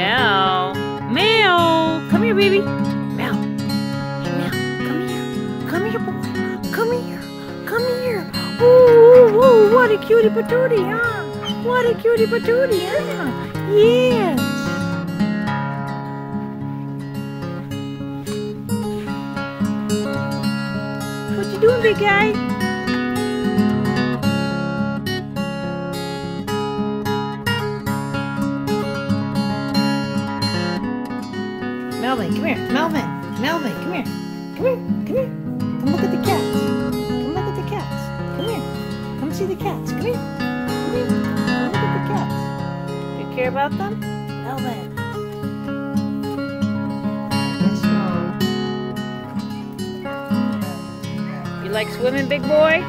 Mel. Mel, come here, baby. Mel. Hey, Mel, come here. Come here, boy. Come here. Come here. Ooh, ooh, ooh what a cutie patootie, huh? What a cutie patootie, huh? Yes. What you doing, big guy? Melvin, come here. Melvin, Melvin, come here. Come here, come here. Come look at the cats. Come look at the cats. Come here. Come see the cats. Come here. Come here. Come look at the cats. Do you care about them? Melvin. Yes, Mom. You like swimming, big boy?